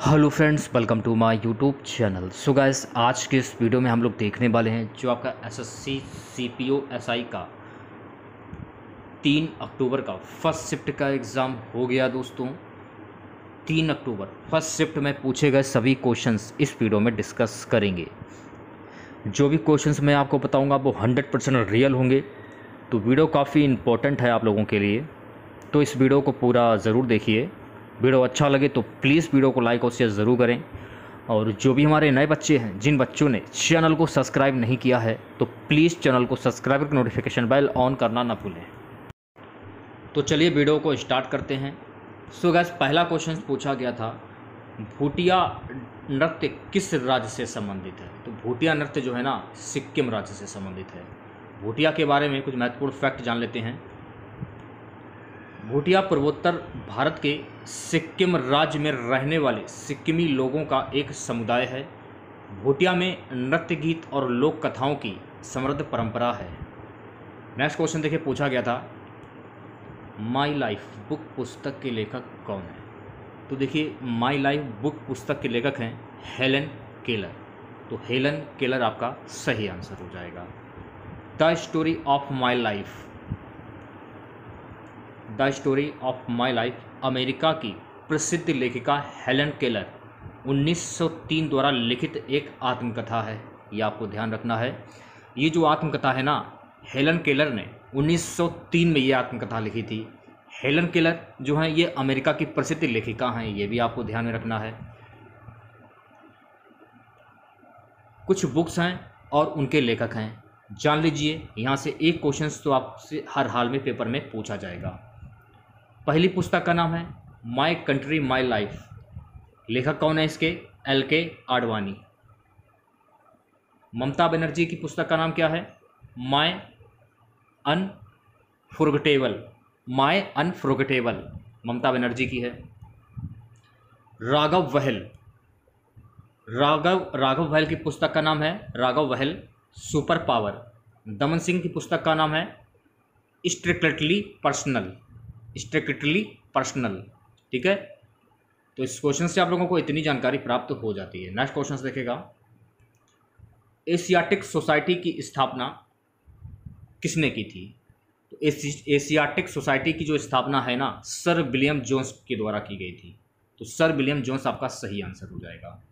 Hello friends welcome to my YouTube channel so guys आज के इस वीडियो में हम लोग देखने वाले हैं जो आपका एसएससी सीपीओ एसआई का तीन अक्टूबर का फ़र्स्ट शिफ्ट का एग्ज़ाम हो गया दोस्तों। तीन अक्टूबर फ़र्स्ट शिफ्ट में पूछे गए सभी क्वेश्चंस इस वीडियो में डिस्कस करेंगे। जो भी क्वेश्चंस मैं आपको बताऊँगा, वो हंड्रेड परसेंट रियल होंगे। तो वीडियो काफ़ी इम्पोर्टेंट है आप लोगों के लिए। तो इस वीडियो को पूरा ज़रूर देखिए। वीडियो अच्छा लगे तो प्लीज़ वीडियो को लाइक और शेयर ज़रूर करें। और जो भी हमारे नए बच्चे हैं, जिन बच्चों ने चैनल को सब्सक्राइब नहीं किया है तो प्लीज़ चैनल को सब्सक्राइब करके नोटिफिकेशन बेल ऑन करना ना भूलें। तो चलिए वीडियो को स्टार्ट करते हैं। सो गैस पहला क्वेश्चन पूछा गया था भूटिया नृत्य किस राज्य से संबंधित है? तो भूटिया नृत्य जो है ना, सिक्किम राज्य से संबंधित है। भूटिया के बारे में कुछ महत्वपूर्ण फैक्ट जान लेते हैं। भूटिया पूर्वोत्तर भारत के सिक्किम राज्य में रहने वाले सिक्किमी लोगों का एक समुदाय है। भूटिया में नृत्य गीत और लोक कथाओं की समृद्ध परंपरा है। नेक्स्ट क्वेश्चन देखिए, पूछा गया था माई लाइफ बुक पुस्तक के लेखक कौन है? तो देखिए माई लाइफ बुक पुस्तक के लेखक हैं हेलन केलर। तो हेलन केलर आपका सही आंसर हो जाएगा। The story of my life the story of my life, America की प्रसिद्ध लेखिका हेलन केलर 1903 द्वारा लिखित एक आत्मकथा है। ये आपको ध्यान रखना है। ये जो आत्मकथा है ना, हेलन केलर ने 1903 में ये आत्मकथा लिखी थी। हेलन केलर जो हैं, ये अमेरिका की प्रसिद्ध लेखिका हैं, ये भी आपको ध्यान में रखना है। कुछ बुक्स हैं और उनके लेखक हैं। जान लीजिए, यहाँ से एक क्वेश्चन तो आपसे हर हाल में पेपर में पूछा जाएगा। पहली पुस्तक का नाम है माई कंट्री माई लाइफ। लेखक कौन है इसके? एल के आडवाणी। ममता बनर्जी की पुस्तक का नाम क्या है? माई अनफुरगटेबल। माई अनफुरगटेबल, ममता बनर्जी की है। राघव वहल। राघव राघव वहल की पुस्तक का नाम है राघव वहल सुपर पावर। दमन सिंह की पुस्तक का नाम है स्ट्रिक्टली पर्सनल। स्ट्रिक्टली पर्सनल ठीक है? तो इस क्वेश्चन से आप लोगों को इतनी जानकारी प्राप्त हो जाती है। नेक्स्ट क्वेश्चन देखेगा। एशियाटिक सोसाइटी की स्थापना किसने की थी? तो एशियाटिक सोसाइटी की जो स्थापना है ना सर विलियम जोन्स के द्वारा की गई थी। तो सर विलियम जोन्स आपका सही आंसर हो जाएगा।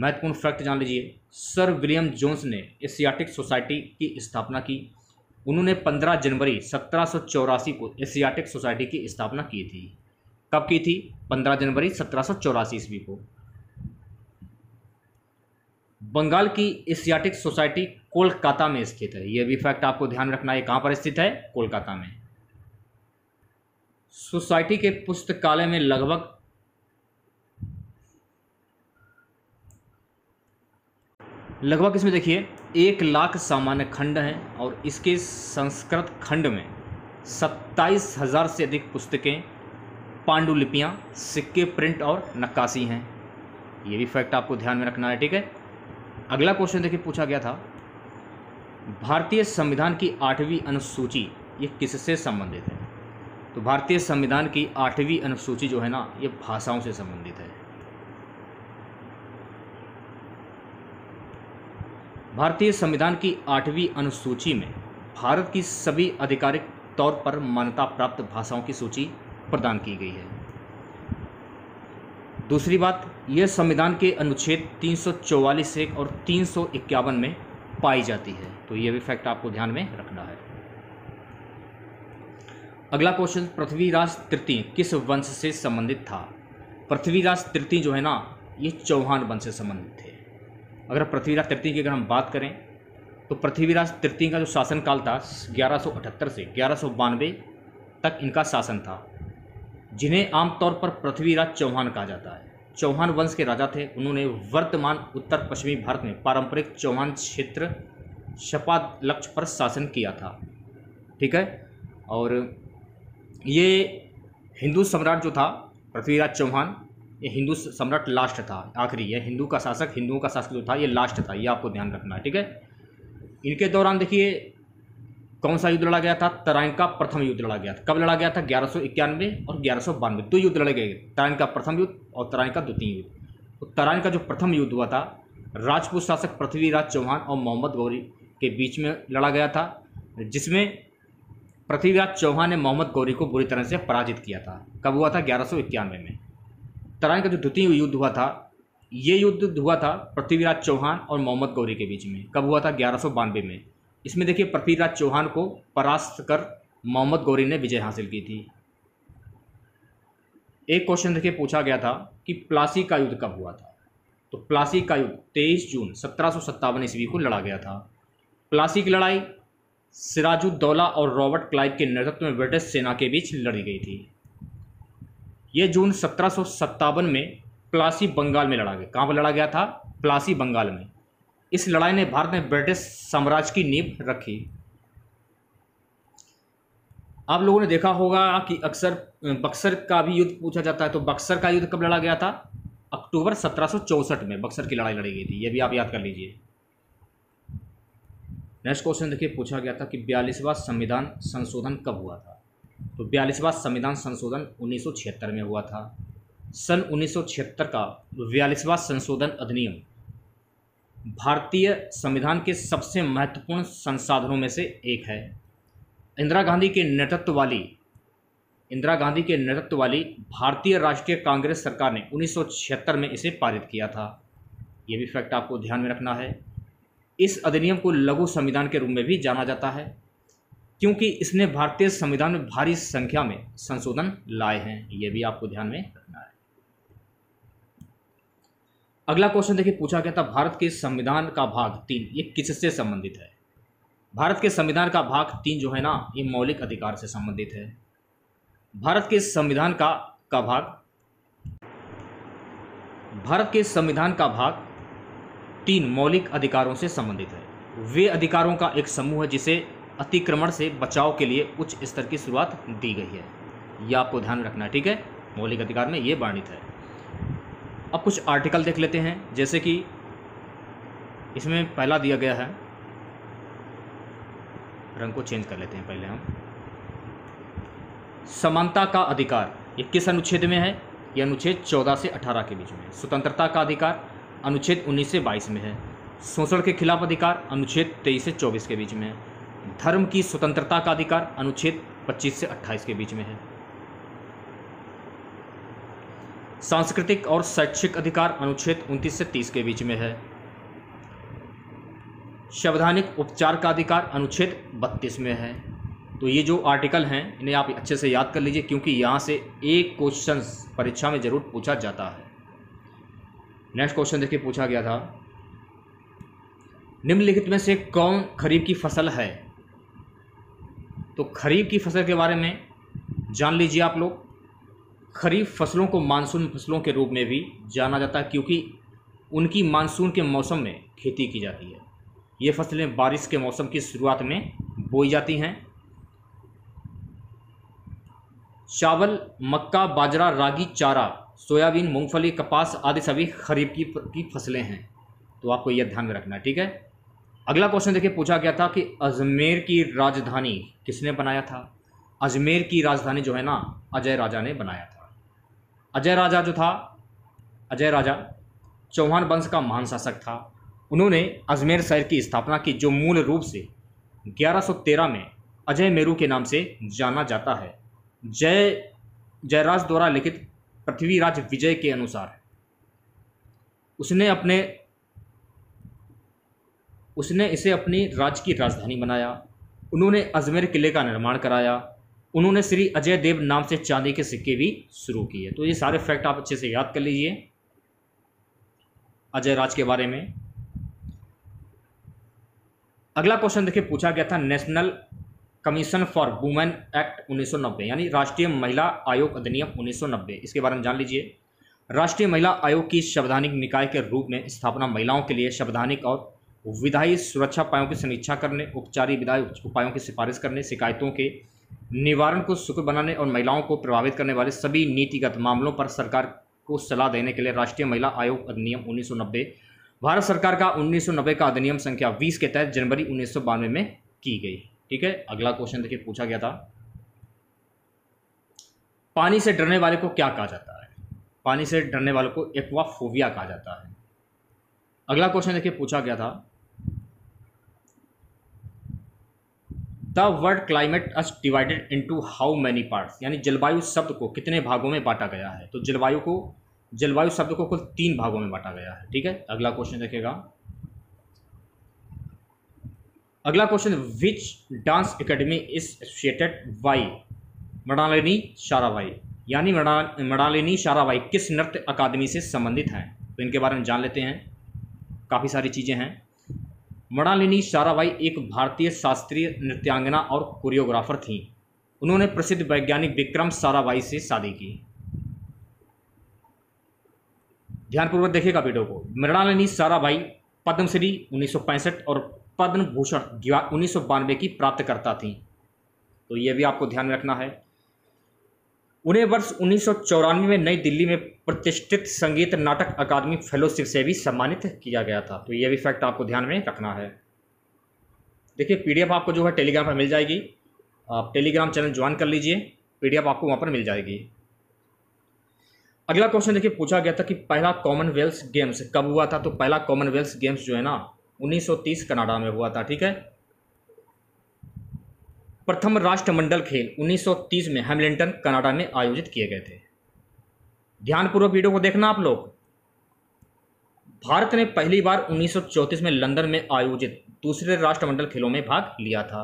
महत्वपूर्ण फैक्ट जान लीजिए। सर विलियम जोन्स ने एशियाटिक सोसाइटी की स्थापना की उन्होंने 15 जनवरी सत्रह सौ चौरासी को एशियाटिक सोसाइटी की स्थापना की थी। कब की थी? 15 जनवरी सत्रह ईस्वी को। बंगाल की एशियाटिक सोसाइटी कोलकाता में स्थित है। यह भी फैक्ट आपको ध्यान रखना है कहाँ पर स्थित है? कोलकाता में। सोसाइटी के पुस्तकालय में लगभग लगभग इसमें देखिए एक लाख सामान्य खंड हैं और इसके संस्कृत खंड में सत्ताईस हज़ार से अधिक पुस्तकें, पांडुलिपियाँ, सिक्के प्रिंट और नक्काशी हैं। ये भी फैक्ट आपको ध्यान में रखना है, ठीक है? अगला क्वेश्चन देखिए, पूछा गया था, भारतीय संविधान की आठवीं अनुसूची ये किससे संबंधित है? तो भारतीय संविधान की आठवीं अनुसूची जो है ना, ये भाषाओं से संबंधित है। भारतीय संविधान की आठवीं अनुसूची में भारत की सभी आधिकारिक तौर पर मान्यता प्राप्त भाषाओं की सूची प्रदान की गई है। दूसरी बात, यह संविधान के अनुच्छेद 344 एक और तीन सौ इक्यावन में पाई जाती है। तो यह भी फैक्ट आपको ध्यान में रखना है। अगला क्वेश्चन, पृथ्वीराज तृतीय किस वंश से संबंधित था? पृथ्वीराज तृतीय जो है ना, ये चौहान वंश से संबंधित थे। अगर पृथ्वीराज तृतीय की अगर हम बात करें तो पृथ्वीराज तृतीय का जो शासनकाल था, ग्यारह से ग्यारह तक इनका शासन था, जिन्हें आमतौर पर पृथ्वीराज चौहान कहा जाता है। चौहान वंश के राजा थे, उन्होंने वर्तमान उत्तर पश्चिमी भारत में पारंपरिक चौहान क्षेत्र शपा लक्ष्य पर शासन किया था। ठीक है? और ये हिंदू सम्राट जो था, पृथ्वीराज चौहान ये हिंदू सम्राट लास्ट था, आखिरी। ये हिंदू का शासक, हिंदुओं का शासक जो था, ये लास्ट था, ये आपको ध्यान रखना है, ठीक है? इनके दौरान देखिए, कौन सा युद्ध लड़ा गया था? तराइन का प्रथम युद्ध लड़ा गया था। कब लड़ा गया था? ग्यारह सौ इक्यानवे और ग्यारह सौ बानवे। दो युद्ध लड़े गए, तराइन का प्रथम युद्ध और तराइन का द्वितीय युद्ध। तो तराइन का जो प्रथम युद्ध हुआ था, राजपूत शासक पृथ्वीराज चौहान और मोहम्मद गौरी के बीच में लड़ा गया था, जिसमें पृथ्वीराज चौहान ने मोहम्मद गौरी को बुरी तरह से पराजित किया था। कब हुआ था? ग्यारह में। तराइन का जो द्वितीय युद्ध हुआ था, ये युद्ध हुआ था पृथ्वीराज चौहान और मोहम्मद गौरी के बीच में। कब हुआ था? ग्यारह में। इसमें देखिए, पृथ्वीराज चौहान को परास्त कर मोहम्मद गौरी ने विजय हासिल की थी। एक क्वेश्चन देखिए, पूछा गया था कि प्लासी का युद्ध कब हुआ था? तो प्लासी का युद्ध तेईस जून सत्रह सौ सत्तावन ईस्वी को लड़ा गया था। प्लासी की लड़ाई सिराजुद्दौला और रॉबर्ट क्लाइव के नेतृत्व में ब्रिटिश सेना के बीच लड़ी गई थी। ये जून सत्रह में प्लासी बंगाल में लड़ा गया। कहाँ पर लड़ा गया था? प्लासी बंगाल में। इस लड़ाई ने भारत में ब्रिटिश साम्राज्य की नींव रखी। आप लोगों ने देखा होगा कि अक्सर, बक्सर का भी युद्ध पूछा जाता है। तो बक्सर का युद्ध कब लड़ा गया था? अक्टूबर सत्रह में बक्सर की लड़ाई लड़ी गई थी। यह भी आप याद कर लीजिए। नेक्स्ट क्वेश्चन देखिए, पूछा गया था कि बयालीसवा संविधान संशोधन कब हुआ था? तो बयालीसवा संविधान संशोधन उन्नीस सौ छिहत्तर में हुआ था। सन 1976 का बयालीसवा संशोधन अधिनियम भारतीय संविधान के सबसे महत्वपूर्ण संसाधनों में से एक है। इंदिरा गांधी के नेतृत्व वाली, इंदिरा गांधी के नेतृत्व वाली भारतीय राष्ट्रीय कांग्रेस सरकार ने 1976 में इसे पारित किया था। ये भी फैक्ट आपको ध्यान में रखना है। इस अधिनियम को लघु संविधान के रूप में भी जाना जाता है। क्योंकि इसने भारतीय संविधान में भारी संख्या में संशोधन लाए हैं, ये भी आपको ध्यान में रखना है। अगला क्वेश्चन देखिए, पूछा गया था भारत के संविधान का भाग तीन, ये किससे संबंधित है? भारत के संविधान का भाग तीन जो है ना, ये मौलिक अधिकार से संबंधित है। भारत के संविधान का का भाग, भारत के संविधान का भाग तीन मौलिक अधिकारों से संबंधित है। वे अधिकारों का एक समूह है जिसे अतिक्रमण से बचाव के लिए उच्च स्तर की शुरुआत दी गई है। यह आपको ध्यान रखना है, ठीक है? मौलिक अधिकार में ये वर्णित है। अब कुछ आर्टिकल देख लेते हैं, जैसे कि इसमें पहला दिया गया है। रंग को चेंज कर लेते हैं पहले हम। समानता का अधिकार ये किस अनुच्छेद में है, ये अनुच्छेद 14 से 18 के बीच में स्वतंत्रता का अधिकार अनुच्छेद 19 से 22 में है। शोषण के खिलाफ अधिकार अनुच्छेद 23 से 24 के बीच में है। धर्म की स्वतंत्रता का अधिकार, अनुच्छेद 25 से 28 के बीच में है। सांस्कृतिक और शैक्षिक अधिकार, अनुच्छेद 29 से 30 के बीच में है। संवैधानिक उपचार का अधिकार, अनुच्छेद 32 में है। तो ये जो आर्टिकल हैं, इन्हें आप अच्छे से याद कर लीजिए, क्योंकि यहाँ से एक क्वेश्चन परीक्षा में ज़रूर पूछा जाता है। नेक्स्ट क्वेश्चन देखिए, पूछा गया था, निम्नलिखित में से कौन खरीफ की फ़सल है? तो खरीफ की फ़सल के बारे में जान लीजिए आप लोग। खरीफ फ़सलों को मानसून फ़सलों के रूप में भी जाना जाता है क्योंकि उनकी मानसून के मौसम में खेती की जाती है। ये फ़सलें बारिश के मौसम की शुरुआत में बोई जाती हैं। चावल, मक्का, बाजरा, रागी, चारा, सोयाबीन, मूंगफली, कपास आदि सभी खरीफ की फ़सलें हैं। तो आपको यह ध्यान में रखना ठीक है? अगला क्वेश्चन देखिए पूछा गया था कि अजमेर की राजधानी किसने बनाया था? अजमेर की राजधानी जो है ना, अजय राजा ने बनाया था। अजय राजा जो था, अजय राजा चौहान वंश का महान शासक था। उन्होंने अजमेर शहर की स्थापना की, जो मूल रूप से 1113 में अजय मेरू के नाम से जाना जाता है। जय, जयराज द्वारा लिखित पृथ्वीराज विजय के अनुसार उसने अपने उसने इसे अपनी राज्य की राजधानी बनाया। उन्होंने अजमेर किले का निर्माण कराया। उन्होंने श्री अजय देव नाम से चांदी के सिक्के भी शुरू किए। तो ये सारे फैक्ट आप अच्छे से याद कर लीजिए। अजय राज के बारे में। अगला क्वेश्चन देखिए, पूछा गया था national commission for women act 1990 यानी राष्ट्रीय महिला आयोग अधिनियम 1990 इसके बारे में जान लीजिए। राष्ट्रीय महिला आयोग की संवैधानिक निकाय के रूप में स्थापना महिलाओं के लिए संवैधानिक और विधायी सुरक्षा उपायों की समीक्षा करने उपचारी विधायी उपायों की सिफारिश करने, शिकायतों के निवारण को सुख बनाने और महिलाओं को प्रभावित करने वाले सभी नीतिगत मामलों पर सरकार को सलाह देने के लिए राष्ट्रीय महिला आयोग अधिनियम 1990 भारत सरकार का 1990 का अधिनियम संख्या 20 के तहत जनवरी उन्नीस सौ बानवे में की गई। ठीक है? अगला क्वेश्चन देखिए, पूछा गया था। पानी से डरने वाले को क्या कहा जाता है? पानी से डरने वाले को एक्वाफोबिया कहा जाता है। अगला क्वेश्चन देखिए, पूछा गया था। The word climate is divided into how many parts, यानी जलवायु शब्द को कितने भागों में बांटा गया है? तो जलवायु को, जलवायु शब्द को कुल तीन भागों में बांटा गया है, ठीक है? अगला क्वेश्चन देखेगा। अगला question which dance academy is associated with Mrinalini Sarabhai? यानी मृणालिनी शाराबाई किस नृत्य अकादमी से संबंधित हैं? तो इनके बारे में जान लेते हैं। काफ़ी सारी चीज़ें हैं। मृणालिनी साराबाई एक भारतीय शास्त्रीय नृत्यांगना और कोरियोग्राफर थीं। उन्होंने प्रसिद्ध वैज्ञानिक विक्रम साराबाई से शादी की। ध्यानपूर्वक देखिएगा वीडियो को। मृणालिनी साराबाई पद्मश्री उन्नीस सौ पैंसठ और पद्म भूषण उन्नीस सौ बानवे की प्राप्तकर्ता थी। तो ये भी आपको ध्यान में रखना है। उन्हें वर्ष उन्नीस सौ चौरानवे में नई दिल्ली में प्रतिष्ठित संगीत नाटक अकादमी फेलोशिप से भी सम्मानित किया गया था। तो ये भी फैक्ट आपको ध्यान में रखना है। देखिए पीडीएफ आपको जो है टेलीग्राम पर मिल जाएगी। आप टेलीग्राम चैनल ज्वाइन कर लीजिए। पीडीएफ आपको वहाँ पर मिल जाएगी। अगला क्वेश्चन देखिए, पूछा गया था कि पहला कॉमनवेल्थ गेम्स कब हुआ था? तो पहला कॉमनवेल्थ गेम्स जो है ना 1930 कनाडा में हुआ था, ठीक है? प्रथम राष्ट्रमंडल खेल 1930 में हैमिल्टन, कनाडा में आयोजित किए गए थे। ध्यानपूर्वक वीडियो को देखना आप लोग। भारत ने पहली बार 1934 में लंदन में आयोजित दूसरे राष्ट्रमंडल खेलों में भाग लिया था।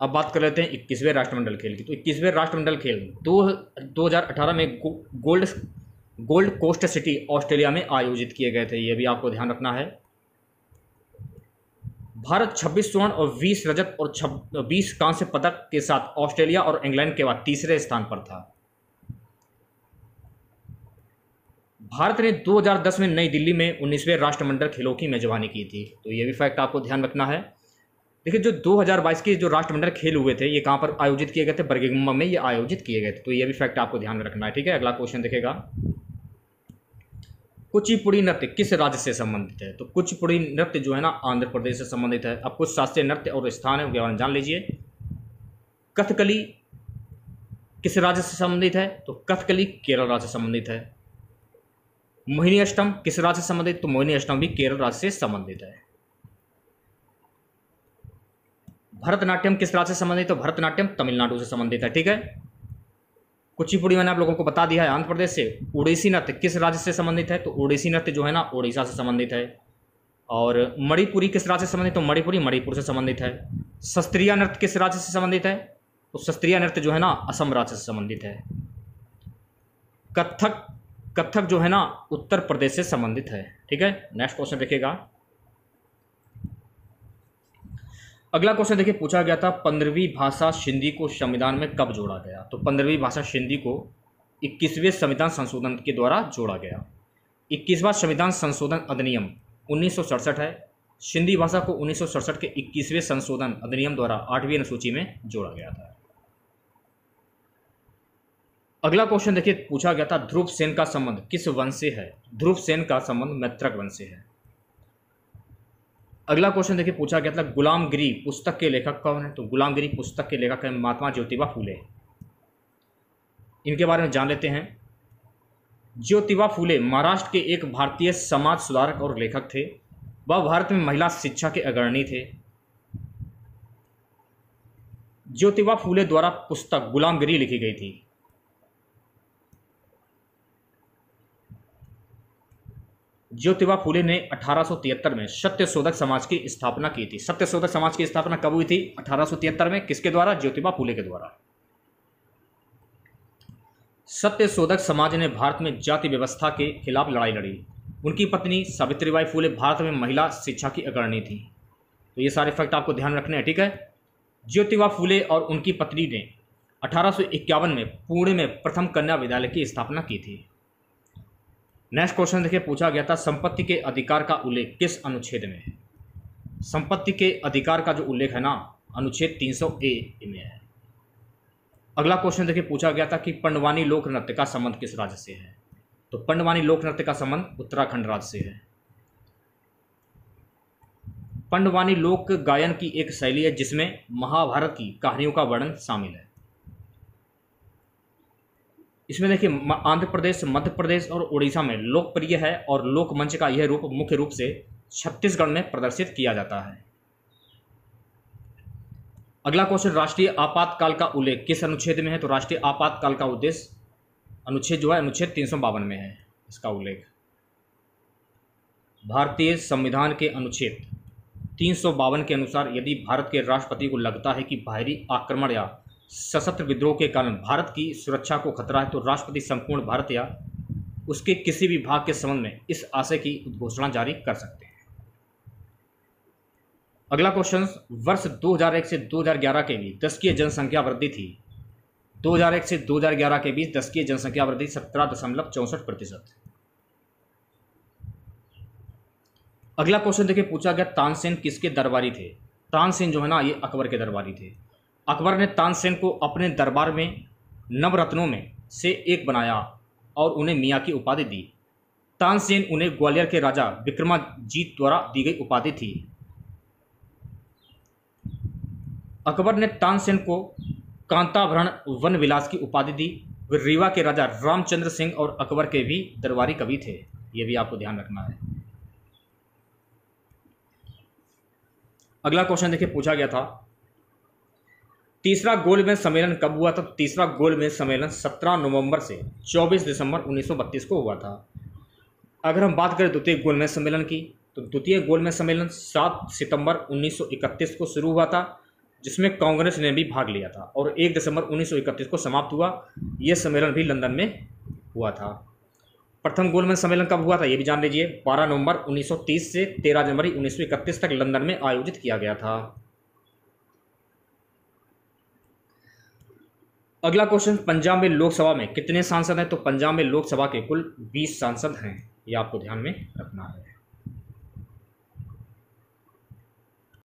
अब बात कर लेते हैं इक्कीसवें राष्ट्रमंडल खेल की। तो इक्कीसवें राष्ट्रमंडल खेल दो दो हज़ार अठारह में gold gold coast city Australia में आयोजित किए गए थे। ये भी आपको ध्यान रखना है। भारत 26 स्वर्ण और 20 रजत और 20 कांस्य पदक के साथ ऑस्ट्रेलिया और इंग्लैंड के बाद तीसरे स्थान पर था। भारत ने 2010 में नई दिल्ली में 19वें राष्ट्रमंडल खेलों की मेजबानी की थी। तो ये भी फैक्ट आपको ध्यान रखना है। देखिए, जो 2022 के जो राष्ट्रमंडल खेल हुए थे, ये कहाँ पर आयोजित किए गए थे? बर्गिंगम में ये आयोजित किए गए थे। तो ये भी फैक्ट आपको ध्यान में रखना है, ठीक है? अगला क्वेश्चन देखेगा। कुचिपुड़ी नृत्य किस राज्य से संबंधित है? तो कुचिपुड़ी नृत्य जो है ना, आंध्र प्रदेश से संबंधित है। अब कुछ शास्त्रीय नृत्य और स्थान है, उनके बारे में जान लीजिए। कथकली किस राज्य से संबंधित है? तो कथकली केरल राज्य से संबंधित है। मोहिनी अष्टम किस राज्य से संबंधित? तो मोहिनी अष्टम भी केरल राज्य से संबंधित है। भरतनाट्यम किस राज्य से संबंधित? तो भरतनाट्यम तमिलनाडु से संबंधित है, ठीक है? कुचिपुड़ी मैंने आप लोगों को बता दिया है, आंध्र प्रदेश से उड़ीसी नृत्य किस राज्य से संबंधित है? तो उड़ीसी नृत्य जो है ना उड़ीसा से संबंधित है। और मणिपुरी किस राज्य से संबंधित? तो मणिपुरी, मणिपुर से संबंधित है। शस्त्रीय नृत्य किस राज्य से संबंधित है? तो शस्त्रीय नृत्य जो है ना, असम राज्य से संबंधित है। कथक कथक जो है ना, उत्तर प्रदेश से संबंधित है। ठीक है? नेक्स्ट क्वेश्चन देखिएगा अगला क्वेश्चन देखिए, पूछा गया था पंद्रहवीं भाषा सिंधी को संविधान में कब जोड़ा गया? तो पंद्रहवीं भाषा सिंधी को इक्कीसवें संविधान संशोधन के द्वारा जोड़ा गया। इक्कीसवां संविधान संशोधन अधिनियम उन्नीस सौ सड़सठ है। सिंधी भाषा को उन्नीस सौ सड़सठ के इक्कीसवें संशोधन अधिनियम द्वारा आठवीं अनुसूची में जोड़ा गया था। अगला क्वेश्चन देखिए, पूछा गया था ध्रुव सेन का संबंध किस वंश से है? ध्रुव सेन का संबंध मैत्रक वंश से है। अगला क्वेश्चन देखिए, पूछा गया था गुलामगिरी पुस्तक के लेखक कौन है? तो गुलामगिरी पुस्तक के लेखक है महात्मा ज्योतिबा फूले। इनके बारे में जान लेते हैं। ज्योतिबा फूले महाराष्ट्र के एक भारतीय समाज सुधारक और लेखक थे। वह भारत में महिला शिक्षा के अग्रणी थे। ज्योतिबा फूले द्वारा पुस्तक गुलामगिरी लिखी गई थी। ज्योतिबा फूले ने अठारह सौ तिहत्तर में सत्य शोधक समाज की स्थापना की थी। सत्य शोधक समाज की स्थापना कब हुई थी? अठारह सौ तिहत्तर में। किसके द्वारा? ज्योतिबा फूले के द्वारा। सत्य शोधक समाज ने भारत में जाति व्यवस्था के खिलाफ लड़ाई लड़ी। उनकी पत्नी सावित्रीबाई फूले भारत में महिला शिक्षा की अग्रणी थी। तो ये सारे फैक्ट आपको ध्यान रखने हैं, ठीक है? ज्योतिबा फूले और उनकी पत्नी ने अठारह सौ इक्यावन में पुणे में प्रथम कन्या विद्यालय की स्थापना की थी। नेक्स्ट क्वेश्चन देखिए, पूछा गया था, संपत्ति के अधिकार का उल्लेख किस अनुच्छेद में है? संपत्ति के अधिकार का जो उल्लेख है ना, अनुच्छेद 300 ए में है। अगला क्वेश्चन देखिए, पूछा गया था कि पंडवानी लोक नृत्य का संबंध किस राज्य से है? तो पंडवानी लोक नृत्य का संबंध उत्तराखंड राज्य से है। पंडवानी लोक गायन की एक शैली है जिसमें महाभारत की कहानियों का वर्णन शामिल है। इसमें देखिए आंध्र प्रदेश, मध्य प्रदेश और उड़ीसा में लोकप्रिय है और लोकमंच का यह रूप मुख्य रूप से छत्तीसगढ़ में प्रदर्शित किया जाता है। अगला क्वेश्चन राष्ट्रीय आपातकाल का उल्लेख। किस अनुच्छेद में है? तो राष्ट्रीय आपातकाल का उद्देश्य अनुच्छेद जो है, अनुच्छेद तीन सौ बावन में है इसका उल्लेख। भारतीय संविधान के अनुच्छेद तीन सौ बावन के अनुसार यदि भारत के राष्ट्रपति को लगता है कि बाहरी आक्रमण या सशस्त्र विद्रोह के कारण भारत की सुरक्षा को खतरा है तो राष्ट्रपति संपूर्ण भारत या उसके किसी भी भाग के संबंध में इस आशय की उद्घोषणा जारी कर सकते हैं। अगला क्वेश्चन वर्ष 2001 से 2011 के बीच दशकीय जनसंख्या वृद्धि थी। 2001 से 2011 के बीच दशकीय जनसंख्या वृद्धि सत्रह दशमलव चौंसठ प्रतिशत। अगला क्वेश्चन देखिए, पूछा गया तानसेन किसके दरबारी थे? तानसेन जो है ना, ये अकबर के दरबारी थे। अकबर ने तानसेन को अपने दरबार में नवरत्नों में से एक बनाया और उन्हें मियाँ की उपाधि दी। तानसेन उन्हें ग्वालियर के राजा विक्रमाजीत द्वारा दी गई उपाधि थी। अकबर ने तानसेन को कांताभरण वन विलास की उपाधि दी। वे रीवा के राजा रामचंद्र सिंह और अकबर के भी दरबारी कवि थे। ये भी आपको ध्यान रखना है। अगला क्वेश्चन देखिए, पूछा गया था। तीसरा गोलमेज सम्मेलन कब हुआ था? तीसरा गोलमेज सम्मेलन 17 नवंबर से 24 दिसंबर 1932 को हुआ था। अगर हम बात करें द्वितीय गोलमेज सम्मेलन की तो द्वितीय गोलमेज सम्मेलन 7 सितंबर 1931 को शुरू हुआ था, जिसमें कांग्रेस ने भी भाग लिया था और 1 दिसंबर 1931 को समाप्त हुआ। यह सम्मेलन भी लंदन में हुआ था। प्रथम गोलमेज सम्मेलन कब हुआ था? ये भी जान लीजिए। 12 नवंबर 1930 से 13 जनवरी 1931 तक लंदन में आयोजित किया गया था। अगला क्वेश्चन पंजाब में लोकसभा में कितने सांसद हैं? तो पंजाब में लोकसभा के कुल 20 सांसद हैं, ये आपको ध्यान में रखना है।